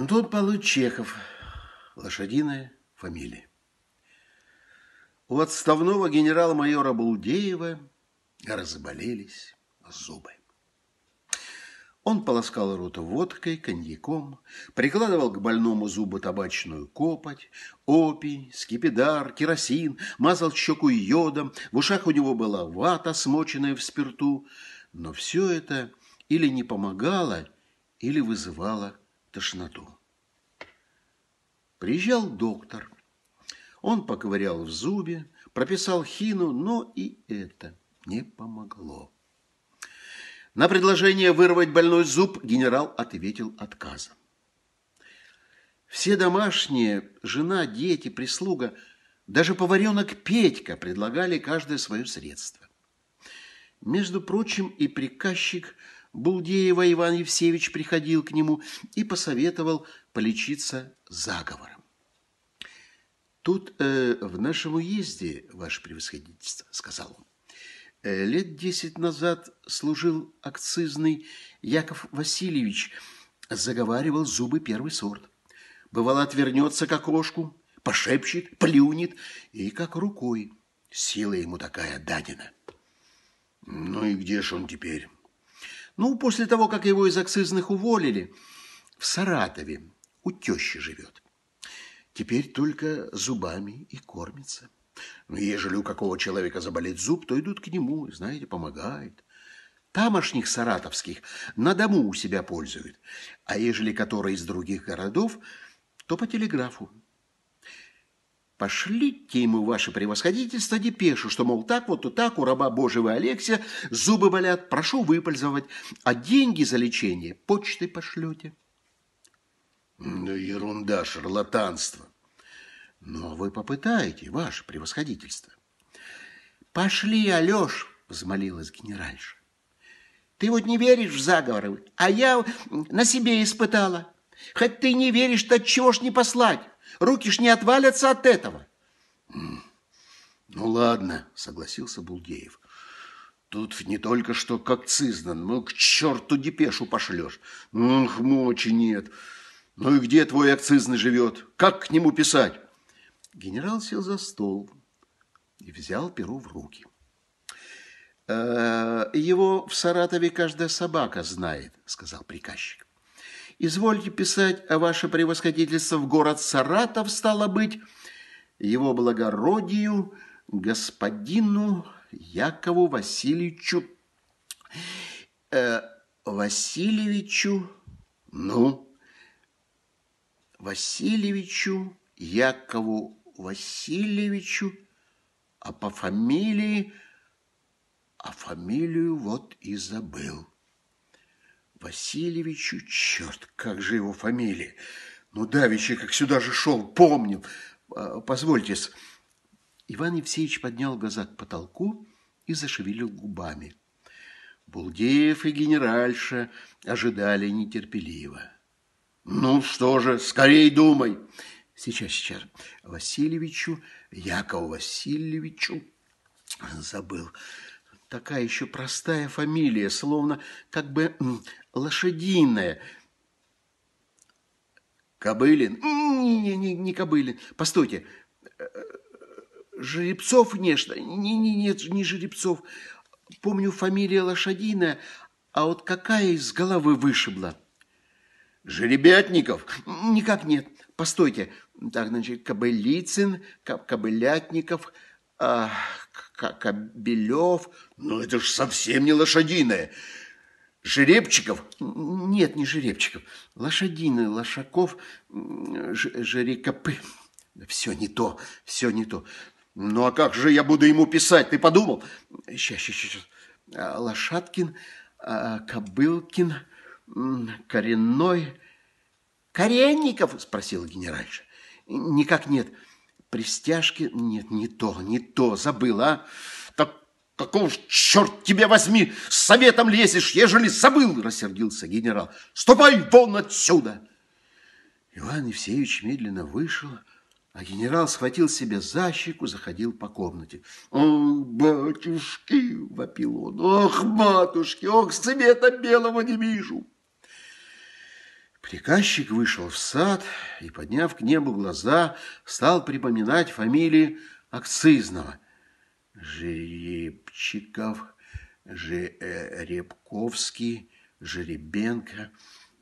Антон Павлович Чехов. Лошадиная фамилия. У отставного генерала-майора Булдеева разболелись зубы. Он полоскал рот водкой, коньяком, прикладывал к больному зубу табачную копоть, опий, скипидар, керосин, мазал щеку йодом, в ушах у него была вата, смоченная в спирту, но все это или не помогало, или вызывало тошноту. Приезжал доктор. Он поковырял в зубе, прописал хину, но и это не помогло. На предложение вырвать больной зуб генерал ответил отказом. Все домашние, жена, дети, прислуга, даже поваренок Петька предлагали каждое свое средство. Между прочим, и приказчик – Булдеева Иван Евсеевич приходил к нему и посоветовал полечиться заговором. «Тут э, в нашем уезде, ваше превосходительство», — сказал он, э, «лет десять назад служил акцизный Яков Васильевич, заговаривал зубы первый сорт. Бывало, отвернется к окошку, пошепчет, плюнет, и как рукой. Сила ему такая дадена». «Ну и где ж он теперь?» Ну, после того, как его из акцизных уволили, в Саратове у тещи живет. Теперь только зубами и кормится. Но ну, ежели у какого человека заболит зуб, то идут к нему, знаете, помогает. Тамошних саратовских на дому у себя пользуют, а ежели который из других городов, то по телеграфу. Пошлите ему, ваше превосходительство, депешу, что, мол, так вот и так у раба Божьего Алексия зубы болят, прошу выпользовать, а деньги за лечение почтой пошлете. Ну, ерунда, шарлатанство. Но вы попытаете, ваше превосходительство. Пошли, Алеш, взмолилась генеральша. Ты вот не веришь в заговоры, а я на себе испытала. Хоть ты не веришь, то чего ж не послать? Руки ж не отвалятся от этого. Ну, ладно, согласился Булдеев. Тут не только что как циздан, ну, к черту депешу пошлешь. Ну, мочи нет. Ну и где твой акцизный живет? Как к нему писать? Генерал сел за стол и взял перо в руки. «Э, «Его в Саратове каждая собака знает», — сказал приказчик. Извольте писать, о ваше превосходительство, в город Саратов, стало быть, его благородию, господину Якову Васильевичу, э, Васильевичу, ну, Васильевичу, Якову Васильевичу, а по фамилии, а фамилию вот и забыл. Васильевичу, черт, как же его фамилия? Ну, давеча, как сюда же шел, помнил. А, позвольте -с. Иван Евсеевич поднял глаза к потолку и зашевелил губами. Булдеев и генеральша ожидали нетерпеливо. Ну что же, скорей думай. Сейчас, сейчас. Васильевичу, Якову Васильевичу, забыл. Такая еще простая фамилия, словно как бы лошадиная. Кобылин? Не, не, не Кобылин. Постойте. Жеребцов, нечто. Не, не, нет, не Жеребцов. Помню, фамилия лошадиная, а вот какая из головы вышибла? Жеребятников? Никак нет. Постойте. Так, значит, Кобылицын, Кобылятников, а, Кобелев. Ну, это ж совсем не лошадиное. Жеребчиков? Нет, не Жеребчиков. Лошадиный, Лошаков, Жерекопы. Все не то, все не то. Ну, а как же я буду ему писать, ты подумал? Сейчас, сейчас, сейчас. Лошадкин, а, Кобылкин, Коренной. Коренников? Спросил генеральша. Никак нет. Пристяжки? Нет, не то, не то. Забыл, а? Так какого черт тебя возьми, с советом лезешь, ежели забыл, рассердился генерал. Ступай вон отсюда! Иван Евсеевич медленно вышел, а генерал схватил себя за щеку, заходил по комнате. «Ох, батюшки!» — вопил он. «Ох, матушки! Ох, света белого не вижу!» Приказчик вышел в сад и, подняв к небу глаза, стал припоминать фамилии акцизного. Жеребчиков, Жеребковский, Жеребенко.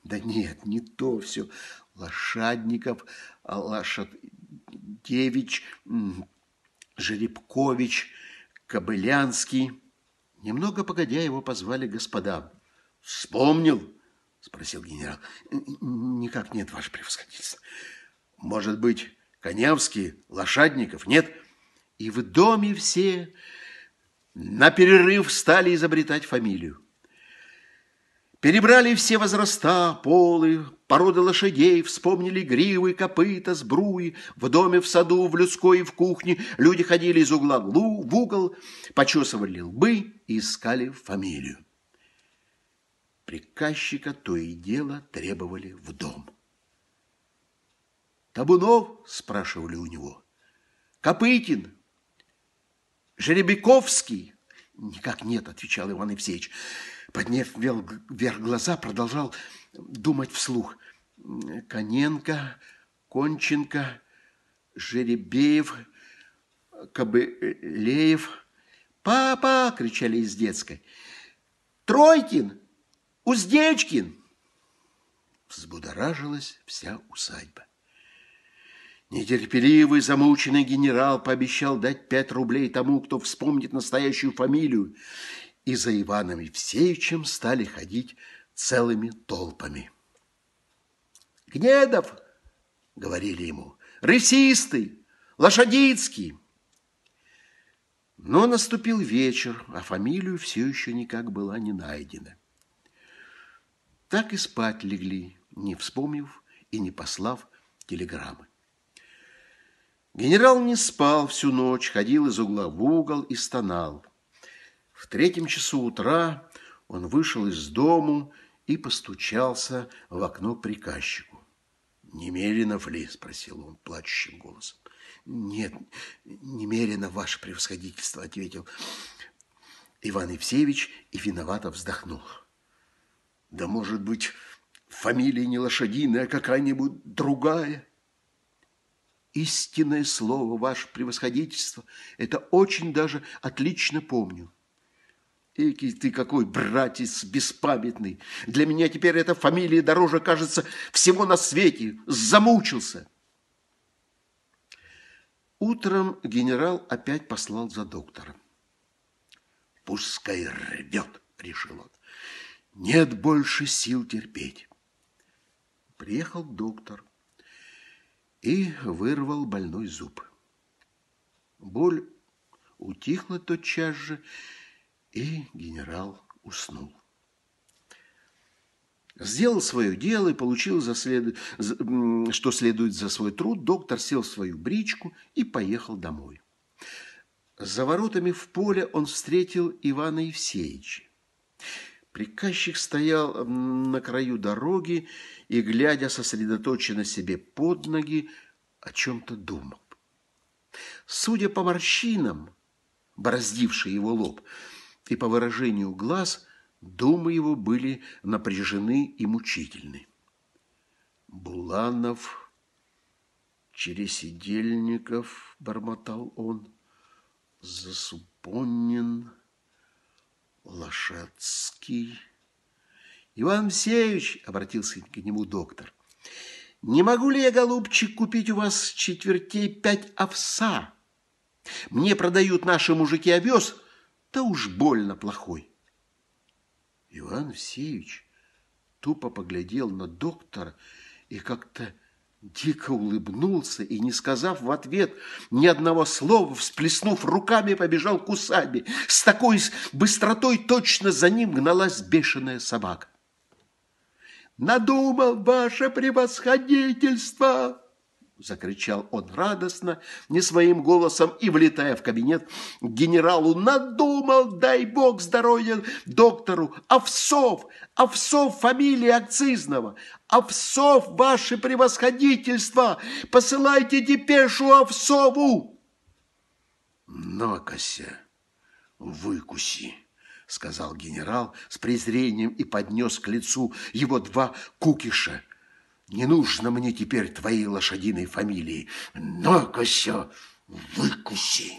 Да нет, не то все. Лошадников, Лошадевич, Жеребкович, Кобылянский. Немного погодя его позвали господа. «Вспомнил?» – спросил генерал. «Никак нет, ваше превосходительство. Может быть, Конявский, Лошадников? Нет?» И в доме все на перерыв стали изобретать фамилию. Перебрали все возраста, полы, породы лошадей, вспомнили гривы, копыта, сбруи. В доме, в саду, в людской в кухне люди ходили из угла в угол, почесывали лбы и искали фамилию. Приказчика то и дело требовали в дом. «Табунов?» – спрашивали у него. «Копытин?» «Жеребяковский?» «Никак нет», – отвечал Иван Евсеевич. Подняв вверх глаза, продолжал думать вслух. Коненко, Конченко, Жеребеев, Кобылеев. «Папа!» – кричали из детской. «Тройкин! Уздечкин!» Взбудоражилась вся усадьба. Нетерпеливый, замученный генерал пообещал дать пять рублей тому, кто вспомнит настоящую фамилию, и за Иваном Евсеевичем стали ходить целыми толпами. «Гнедов!» — говорили ему. «Рысистый! Лошадицкий!» Но наступил вечер, а фамилию все еще никак была не найдена. Так и спать легли, не вспомнив и не послав телеграммы. Генерал не спал всю ночь, ходил из угла в угол и стонал. В третьем часу утра он вышел из дому и постучался в окно приказчику. «Немеренов ли?» – спросил он плачущим голосом. «Нет, немерено, ваше превосходительство», – ответил Иван Евсеевич и виновато вздохнул. «Да, может быть, фамилия не лошадиная, а какая-нибудь другая?» «Истинное слово, ваше превосходительство, это очень даже отлично помню». Эки ты какой, братец беспамятный! Для меня теперь эта фамилия дороже, кажется, всего на свете. Замучился. Утром генерал опять послал за доктором. «Пускай рвет», — решил он. «Нет больше сил терпеть». Приехал доктор и вырвал больной зуб. Боль утихла тотчас же, и генерал уснул. Сделал свое дело и получил, за след... что следует за свой труд, доктор сел в свою бричку и поехал домой. За воротами в поле он встретил Ивана Евсеевича. Приказчик стоял на краю дороги и, глядя сосредоточенно себе под ноги, о чем-то думал. Судя по морщинам, бороздившей его лоб, и по выражению глаз думы его были напряжены и мучительны. Буланов, Чересидельников, бормотал он, Засупонин, Лошадский. Иван Алексеевич, обратился к нему доктор, не могу ли я, голубчик, купить у вас четвертей пять овса? Мне продают наши мужики овес – да уж больно плохой. Иван Всеевич тупо поглядел на доктора и как-то дико улыбнулся и, не сказав в ответ ни одного слова, всплеснув руками, побежал к усадьбе. С такой быстротой точно за ним гналась бешеная собака. «Надумал ваше превосходительство!» Закричал он радостно, не своим голосом, и, влетая в кабинет, генералу надумал, дай бог здоровья доктору, Овсов, Овсов фамилия акцизного, Овсов ваше превосходительство, посылайте депешу Овсову. Накося, выкуси, сказал генерал с презрением и поднес к лицу его два кукиша – Не нужно мне теперь твоей лошадиной фамилии. Ну-ка все, выкуси.